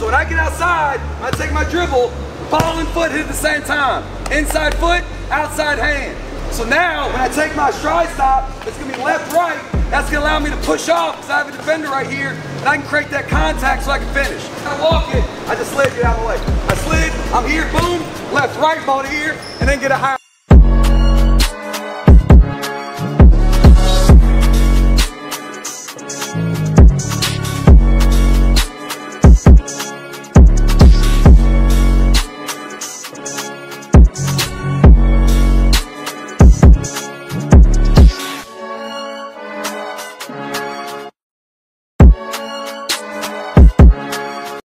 So when I get outside, I take my dribble, ball and foot hit at the same time. Inside foot, outside hand. So now, when I take my stride stop, it's gonna be left, right. That's gonna allow me to push off because I have a defender right here, and I can create that contact so I can finish. I walk it, I just slid, get out of the way. I slid, I'm here, boom, left, right, ball to here, and then get a high.